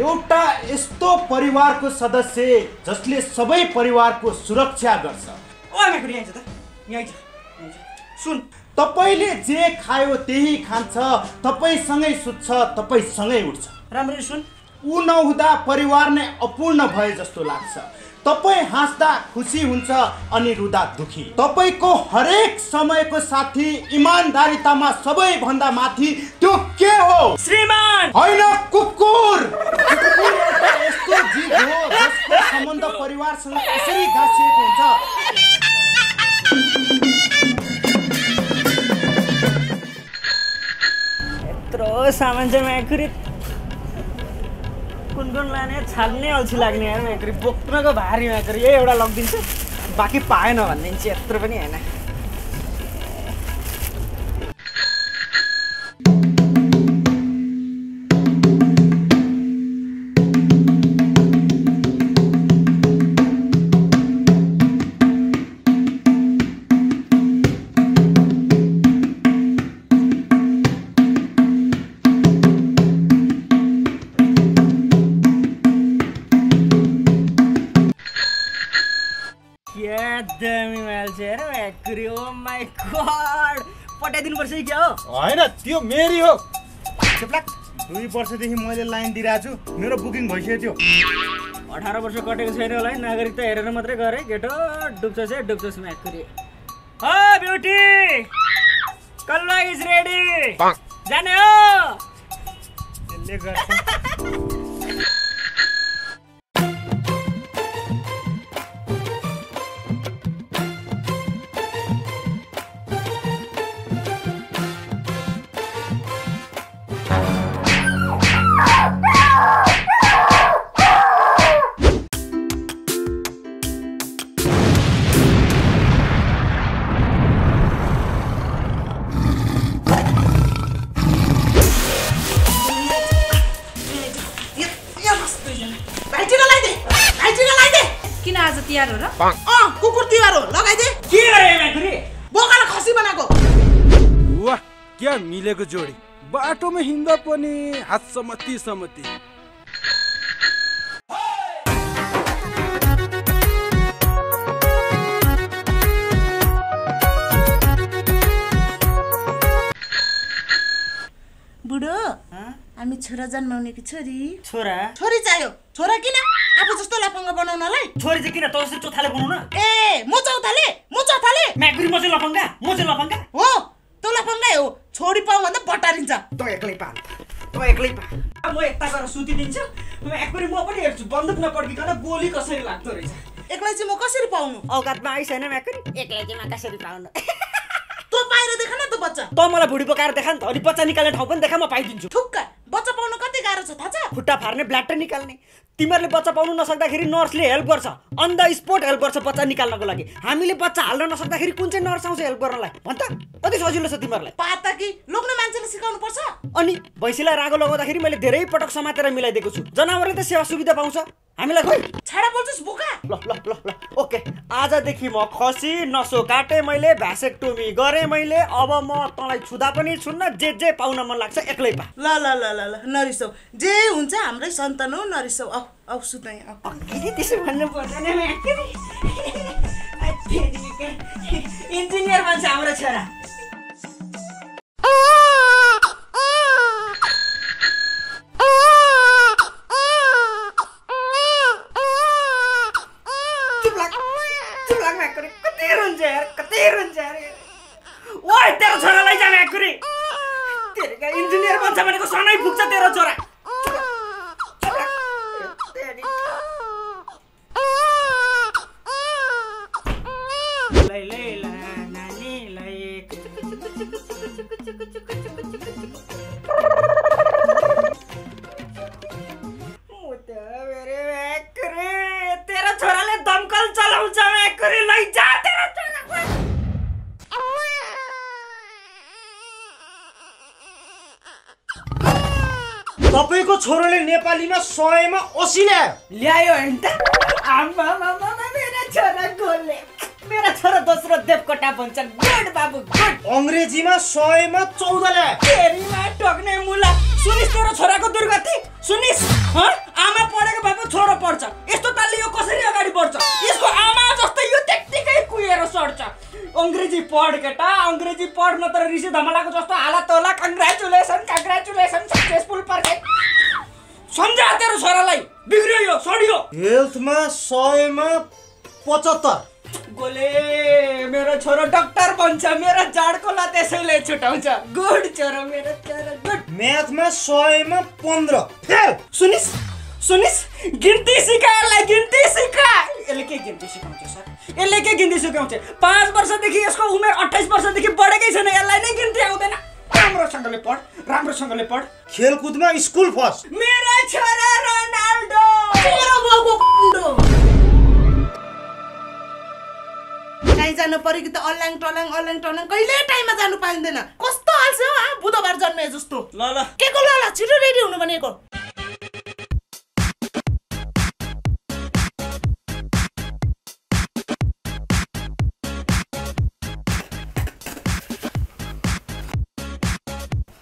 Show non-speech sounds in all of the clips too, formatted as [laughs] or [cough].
एउटा यस्तो परिवारको सदस्य जसले सबै परिवारको सुरक्षा गर्छ। सुन। तपाईँले जे खायो त्यही खान्छ तपाईँसँगै सुत्छ तपाईँसँगै उठ्छ। राम्ररी सुन। ऊ नहुँदा परिवार नै अपूर्ण भए जस्तो लाग्छ। तपाईँ हाँस्दा खुसी हुन्छ अनि रुँदा दुखी। तपाईँको हरेक समयको साथी इमान्दारितामा सबैभन्दा माथि त्यो के हो? श्रीमान! होइन कुकुर! हो जसको सम्बन्ध परिवारसँग यसरी गाँसिएको हुन्छ यत्रो सामान चाहिँ मेकुरी। कुन कुन लाने छाल्ने अल्छी लाग्ने यार मेकुरी। बोक्नको भारी मेकुरी। यही एउटा लगिदिन्छु। बाँकी पाएन भनिदिन्छु यत्रो पनि होइन। ओ माई गड पठाइदिनुपर्छ कि क्या हो? होइन त्यो मेरी हो। चुप्लाक दुई वर्षदेखि मैले लाइन दिइरहेको छु। मेरो बुकिङ भइसक्यो थियो। अठार वर्ष कटेको छैन होला है नागरिकता हेरेर मात्रै गरेँ केटो। डुब्छस् है डुब्छस् म्याकुरी हो ब्युटी! Kalla is ready. जाने हो। त्यसले गर्छ मिलेको जोडी। बाटोमा हिँड्दा पनि हात समति समति बुढो हामी छोरा जन्माउने कि छोरी? छोरा? छोरी चाहियो। छोरा किन? आफू जस्तो लफङ्गा बनाउनलाई। छोरी चाहिँ किन? तँ जस्तो चोथाले बनाउन ए म चौथाले म चौथाले। म्याकुरी म चाहिँ लफङ्गा म चाहिँ लफङ्गा। हो तँ लफङ्गै हो। छोरी पाऊ भन्दा बटारिन्छ। तँ एक्लै पा। तँ एक्लै पा। म यता गएर सुतिदिन्छु। म्याकुरी म पनि हेर्छु। बन्दुक नपड्किकन गोली कसरी लाग्दो रहेछ। एक्लै चाहिँ म कसरी पाउनु? औकातमा आइस होइन म्याकुरी। एक्लै चाहिँ म कसरी पाउनु? तँ बाहिर देख न। बच्चा। तँ मलाई भुँडी पकाएर देखा नि त अनि बच्चा निकाल्ने ठाउँ पनि देखा म पाइदिन्छु। ठुक्क। बच्चा पाउनु कति गाह्रो छ थाहा छ? खुट्टा फार्ने ब्ल्याटर निकाल्ने। तिमीहरूले बच्चा पाउनु नसक्दाखेरि नर्सले हेल्प गर्छ। अन द स्पोट हेल्प गर्छ बच्चा निकाल्नको लागि। हामीले बच्चा हाल्न नसक्दाखेरि कुन चाहिँ नर्स आउँछ हेल्प गर्नलाई? भन् त कति सजिलो छ तिमीहरूलाई? पाता कि लोग्ने मान्छेले सिकाउनु पर्छ अनि भैँसीलाई रागो लगाउँदाखेरि मैले धेरै पटक समातेर मिलाइदिएको छु। जनावरले त सेवा सुविधा पाउँछ। हामीलाई खोइ छाडा बोल्छस् बोका ल ल ल ल ओके आजदेखि म खसी नसो काटेँ मैले भ्यासेक्टोमी गरेँ मैले अब म तँलाई छुँदा पनि छुन्न जे जे पाउन मन लाग्छ एक्लै पा ल ल ल ल ल नरिसौ जे हुन्छ हाम्रै सन्तान हो नरिसौ आऊ आऊ सुत त्यसो भन्नु पर्दैन इन्जिनियर भन्छ हाम्रो छोरा तपाईँको छोरोले नेपालीमा सयमा असी ल्यायो। ल्यायो होइन मेरा छोरा मेरा छोरा दोस्रो देवकोटा भन्छन्। गुड बाबु गुड। अङ्ग्रेजीमा सयमा चौधले। फेरीमा टक्ने मुला। सुनिस तेरो छोराको दुर्गति? सुनिस्? आमा पढेको बाबु छोरो पढ्छ यस्तो तालले यो कसरी अगाडि बढ्छ? यसको आमा जस्तै यो त्यत्तिकै कुएर सर्छ। अङ्ग्रेजी पढ केटा अङ्ग्रेजी पढ नत्र ऋषि धमलाको जस्तो हाला तला। कङ्ग्रेचुलेसन कङ्ग्रेचुलेसन सक्सेसफुल पर्फेक्ट सम्झा तेरो छोरालाई। बिग्रियो यो सडियो। हेल्थमा सयमा पचहत्तर। गोले मेरो छोरो डक्टर बन्छ मेरो जाडकोला त्यसैले छुटाउँछ गुड छोरो मेरो छोरो गुड. म्याथमा सयमा पन्ध्र। फेल सुनिस सुनिस गिन्ती सिका यसलाई गिन्ती सिका। यसले के गिन्ती सिकाउँछ सर? यसले के गिन्ती सिकाउँछ? पाँच वर्षदेखि यसको उमेर अठाइस वर्षदेखि बढेकै छैन यसलाई नै गिन्ती आउँदैन। राम्रोसँगले पढ राम्रोसँगले पढ। खेलकुदमा स्कुल फर्स्ट। मेरो छोरा रोनाल्डो। मेरो बाउको काहीँ जानु पर्यो कि त अल्याङ टल्याङ अल्याङ टल्याङ कहिले टाइममा जानु पाइँदैन। कस्तो हाल्छ हौ? आ बुधबार जन्मे जस्तो। ल ल। के को ल ल छिटो रेडी हुनु भनेको।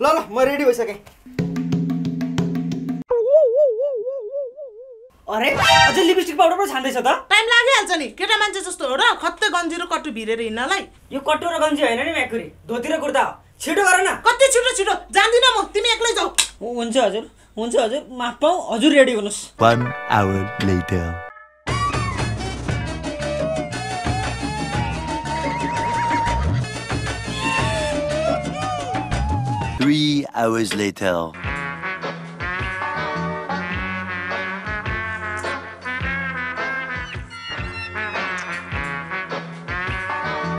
ल ल म रेडी भइसकेँ। अरे अझै लिपस्टिक पाउडर पो छान्दैछ त। टाइम लागिहाल्छ नि। केटा मान्छे जस्तो हो र खत्ते गन्जी र कट्टु भिरेर हिँड्नलाई। यो कट्टु र गन्जी होइन नि म्याकुरी। धोती र कुर्ता। हो छिटो गर न। कति छिटो छिटो। जान्दिनँ म। तिमी एक्लै जाऊ। हुन्छ हजुर। हुन्छ हजुर। माफ पाऊ। हजुर रेडी हुनुहोस्। One hour later. Three hours later.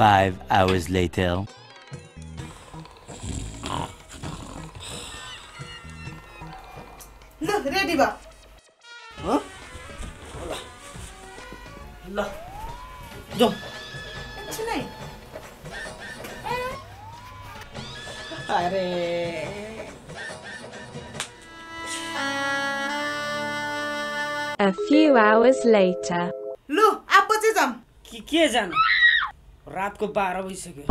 Five hours later. ल रेडी भयो ल जाउँ अरे A few hours later. लु आप चाहिँ जाऊँ के के जानु रातको बाह्र बजिसक्यो।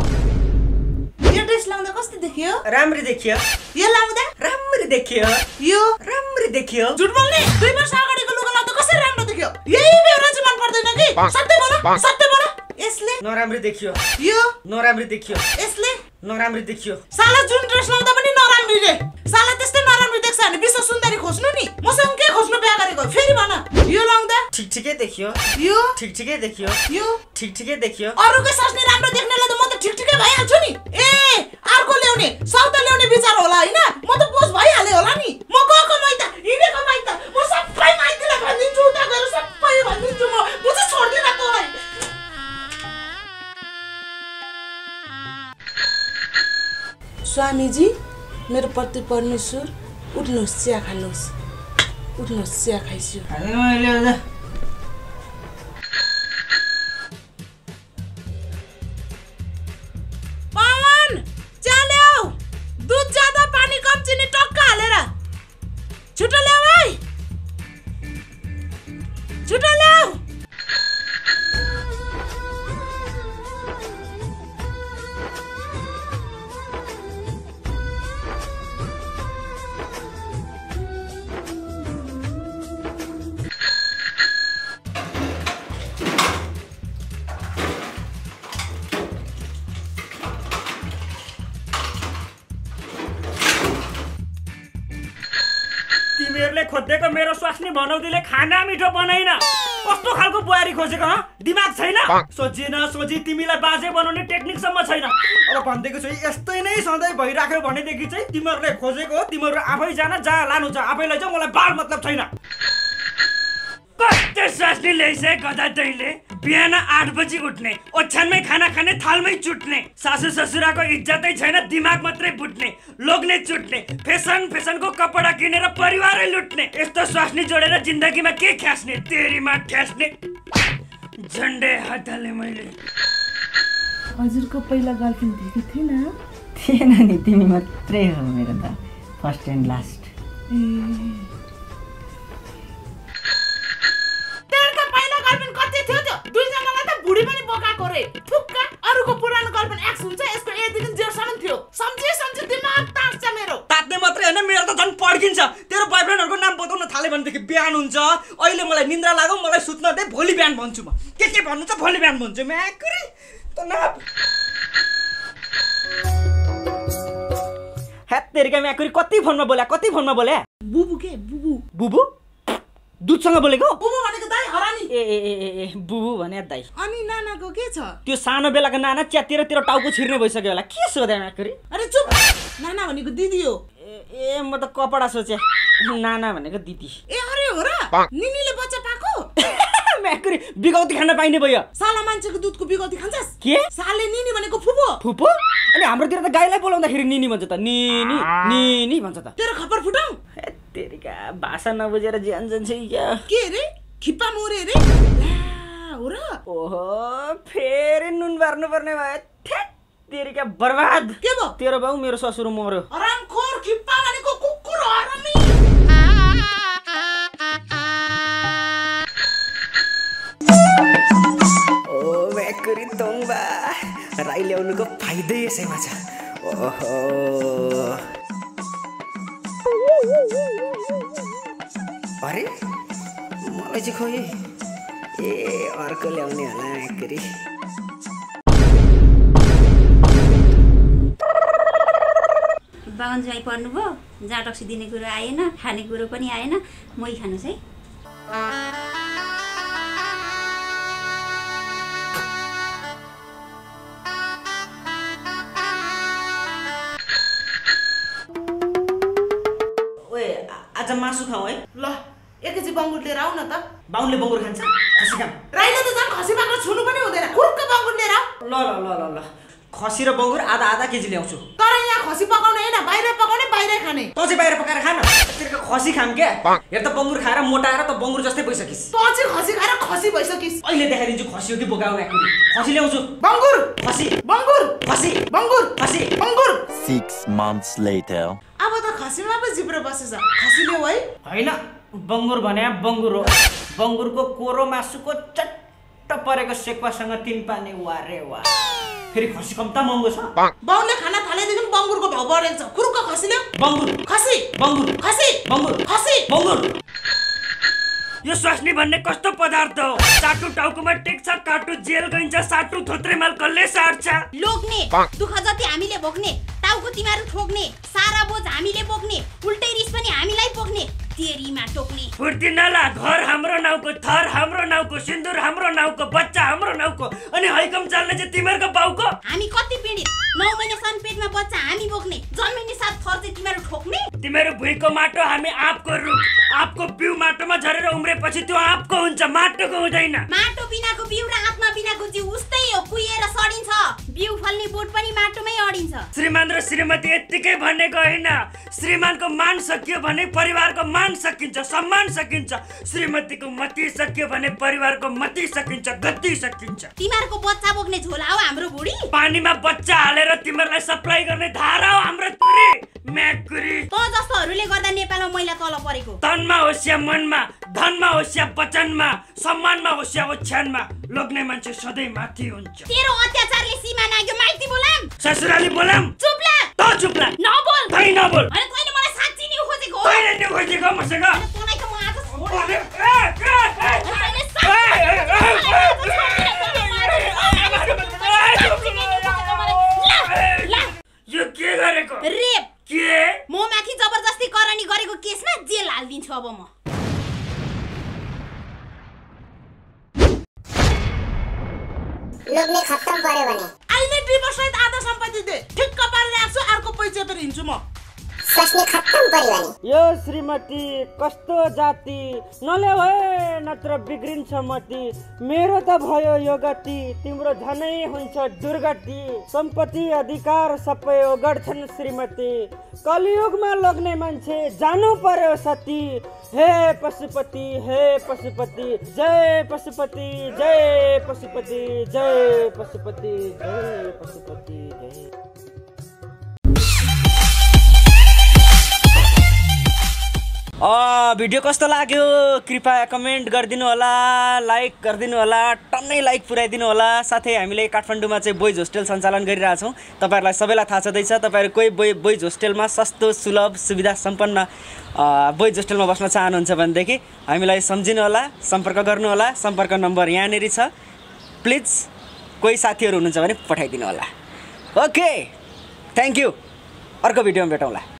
यो ड्रेस लाउँदा कस्तो देखियो? राम्री देखियो। यो लाउँदा? राम्री देखियो। यो? राम्री देखियो। झुट बोल्ने? दुई वर्ष अगाडिको लुगा लाउँदा कसरी राम्रो देखियो? यही बेहोरा चाहिँ मन पर्दैन कि? सत्य बोल सत्य बोल। यसले? नराम्री देखियो। यो? नराम्री देखियो। यसले? नराम्री देखियो। साला जुन ड्रेस लाउँदा पनि नराम्री रे साला त्यस्तै नराम्री देख्छ भने विश्व सुन्दरी खोज्नु नि। मसँग के खोज्नु बिहा गरेको? फेरि भन। यो लाउँदा ठिक ठिकै देखियो यो ठिक ठिकै देखियो यो ठिक ठिकै देखियो अरूकै सास्ने राम्रो देख्नेलाई त म त ठिक ठिकै भइहाल्छु नि ए अर्को ल्याउने सौदा ल्याउने विचार होला होइन म त बोझ भइहाल्यो होला नि म गएको माइत हिँडेको माइत म सबै माइतीलाई भनिदिन्छु उता गएर सबै भनिदिन्छु म म चाहिँ छोड्दिनँ तँलाई स्वामीजी मेरो पति परमेश्वर उठ्नुहोस् चिया खानुहोस् उठ्नुहोस् चिया खाइस्यो पवन चिया ल्याऊ दुध ज्यादा पानी कम चिनी टक्क हालेर छिटो ल्याऊ है छिटो स्वास्नी भनौतीले खाना मिठो बनाइन। कस्तो खालको बुहारी खोजेको हँ? दिमाग छैन? सोझिन सोझी तिमीलाई बाजे बनाउने टेक्निकसम्म छैन। अब भनिदिएको छु यस्तै नै सधैँ भइराख्यो भनेदेखि चाहिँ तिमीहरूले खोजेको हो तिमीहरू आफै जान जहाँ लानु छ आफै लैजाऊ मलाई बाल मतलब छैन। कस्तो स्वास्नी ल्याइसे गदा तैँले। बिहान आठ बजी उठ्ने ओछ्यानमै खाना खाने थालमै चुट्ने। सासु ससुराको इज्जतै छैन दिमाग मात्रै बुट्ने लोग्ने चुट्ने फेसन फेसनको कपडा किनेर परिवारै लुट्ने। यस्तो स्वास्नी जोडेर जिन्दगीमा के ख्यास्ने तेरीमा ठ्यास्ने झन्डै हात हालेँ मैले। हजुरको पहिला गर्लफ्रेन्ड थियो कि थिएन? थिएन नि तिमी मात्रै हो मेरो त। First and last. तेरो परे ठुक्का अरूको पुरानो गर्लफ्रेन्ड एक्स हुन्छ यसको एदेखि जेलसम्म थियो। सम्झे सम्झे दिमाग तात्छ मेरो। तात्ने मात्रै होइन मेरो त झन् पड्किन्छ। तेरो बोयफ्रेन्डहरूको नाम बताउन थाल्यो भनेदेखि बिहान हुन्छ। अहिले मलाई निन्द्रा लाग्यो मलाई सुत्न दे भोलि बिहान भन्छु म। के के भन्नु छ भोलि बिहान भन्छु। म्याकुरी त नाप ह्यात्तेरिका म्याकुरी कति फोनमा बोल्या कति फोनमा बोल्या? बुबु के? बुबु। बुबु? दुधसँग बोलेको? बुबु भनेको दाइ हरामी। ए ए ए ए, ए बुबु भने दाइ अनि नानाको के छ? त्यो सानो बेलाको नाना च्यातिर तिर टाउको छिर्ने भइसक्यो होला। के सोधे म्याकुरी अरे चुप नाना भनेको दिदी हो। ए म त कपडा सोचे। नाना भनेको दिदी। ए अरे हो र! निनीले बच्चा पाएको? [laughs] म्याकुरी बिगौती खान पाइने भयो। साला मान्छेको दुधको बिगौती खान्छस्? के? साले निनी भनेको फुपो। फुपो? अनि हाम्रोतिर त गाईलाई बोलाउँदाखेरि निनी भन्छ त। निनी निनी भन्छ त। तेरो खबर फुटाउ। तेरिका भाषा नबुझेर ज्यान जान्छ क्या? के रे? खिप्पा मोरे रे? ला, हो र ओहो फेरि नुन बार्नु पर्ने भयो। ठ्याट तेरिका बर्बाद। के भयो? तेरो बाउ मेरो ससुर मर्यो। हरामखोर खिप्पा भनेको कुकुर हो हरामी ओ म्याकुरी तोङ्बा राई ल्याउनुको फाइदै यसैमा छ। ओहो। अरे मलाई चाहिँ खोइ ए अर्को ल्याउने होला म्याकुरी बाहुन ज्वाइँ पर्नुभयो जाँड दिने कुरो आएन खाने कुरो पनि आएन मै खानुहोस् है आज मासु खाउँ है। ल। एक केजी बङ्गुर लिएर आऊ न त। बाहुनले बङ्गुर खान्छ। खसी खाम राईले त झन् खसी बाख्रा छुनु पनि हुँदैन। खुर्क बङ्गुर लिएर आऊ। ल ल ल ल ल। खसी र बङ्गुर आधा आधा केजी ल्याउँछु। तर यहाँ खसी पकाउने होइन बाहिर पकाउने बाहिर खाने। तँ चाहिँ बाहिर पकाएर खान तेरिका खसी खाम क्या। हेर त बङ्गुर खाएर मोटाएर त बङ्गुर जस्तै भइसकिस्। तँ चाहिँ खसी खाएर खसी भइसकिस्। अहिले देखाइदिन्छु खसी हो कि बोकाउ म्याकुरी खसी ल्याउँछु। बङ्गुर। खसी। बङ्गुर। खसी। बङ्गुर। खसी। बङ्गुर। Six months later. अब त खसीमा पो जिब्रो बसेछ। खसी ल्याऊ है। होइन। बङ्गुर भने बङ्गुर हो। बङ्गुरको कोरो मासुको चट्ट परेको सेक्वासँग तिन पानी वारे वा। फेरि खसी कम्ता महँगो छ। बाउले खाना थालेदेखि बङ्गुरको भाउ बढेको छ। खुर्क खसी बङ्गुर खसी। बङ्गुर खसी। बङ्गुर खसी। बङ्गुर यो स्वास्नी भन्ने कस्तो पदार्थ हो? चाटु टाउकोमा टेक्छ काटु जेल गइन्छ साटु थोत्रे माल कसले साट्छ? लोग्ने। दुःख जति हामीले भोग्ने। टाउको तिमीहरू ठोक्ने सारा बोझ हामीले बोक्ने उल्टै रिस पनि हामीलाई पोख्ने तेरीमा टोक्ने। फुर्ती नला घर हाम्रो नाउँको थर हाम्रो नाउँको सिन्दुर हाम्रो नाउँको बच्चा हाम्रो नाउँको अनि हैकम चाल्ने चाहिँ तिमीहरूको बाउको? हामी कति पीडित? नौ महिनासम्म पेटमा बच्चा हामी बोक्ने जन्मिने साथ थर चाहिँ तिमीहरू ठोक्ने? तिमीहरू भुइँको माटो हामी आँपको रुख आँपको बिउ माटोमा झरेर उम्रेपछि त्यो आँपको हुन्छ माटोको हुँदैन। माटो बिनाको बिउ र आत्मा बिनाको जिउ उस्तै हो कुहिएर सडिन्छ। बिउ फल्ने बोट पनि माटोमै अडिन्छ। श्रीमान र श्रीमती यत्तिकै भनेको होइन श्रीमानको मान सकियो भने परिवारको मान सकिन्छ सम्मान सकिन्छ। श्रीमतीको मती सकियो भने परिवारको मती सकिन्छ गति सकिन्छ। तिमीहरूको बच्चा बोक्ने झोला हो हाम्रो बुढी। पानीमा बच्चा हालेर तिमीहरूलाई सप्लाई गर्ने धारा हो हाम्रो म्याकुरी त जस्तोहरूले गर्दा नेपालमा मैला तल परेको। तनमा होस् या मनमा धनमा होस् या वचनमा सम्मानमा होस् या ओछ्यानमा लोग्ने मान्छे सधैँ माथि हुन्छ। तेरो अत्याचारले सीमा नाग्यो माइती बोलाम। ससुराली बोलाम। चुप्ला त चुप्ला नबोल तै नबोल अनि तैँले मलाई साँच्ची नै खोजेको हो। तैँले नि खोजेको मसँग। तँलाई त म आज श्रीमती कस्तो जाति? नले भए नत्र बिग्रिन्छ मती। मेरो त भयो यो गति तिम्रो झनै हुन्छ दुर्गति। सम्पत्ति अधिकार सबै ओगड्छन् श्रीमती। कलियुगमा लोग्ने मान्छे जानु पर्यो सती। हे पशुपति हे पशुपति जय पशुपति जय पशुपति जय पशुपति जय पशुपति जय। भिडियो कस्तो लाग्यो? कृपया कमेन्ट गरिदिनु होला लाइक गरिदिनु होला टन्नै लाइक पुऱ्याइदिनु होला। साथै हामीले काठमाडौँमा चाहिँ बोइज होस्टेल सञ्चालन गरिरहेछौँ तपाईँहरूलाई सबैलाई थाहा छँदैछ तपाईँहरू कोही बोइ बोइज होस्टेलमा सस्तो सुलभ सुविधा सम्पन्न बोइज होस्टेलमा बस्न चाहनुहुन्छ भनेदेखि हामीलाई सम्झिनु होला सम्पर्क गर्नु होला। सम्पर्क नम्बर यहाँनिर छ। प्लिज कोही साथीहरू हुनुहुन्छ भने पठाइदिनु होला। ओके थ्याङ्क यू अर्को भिडियोमा भेटौँला।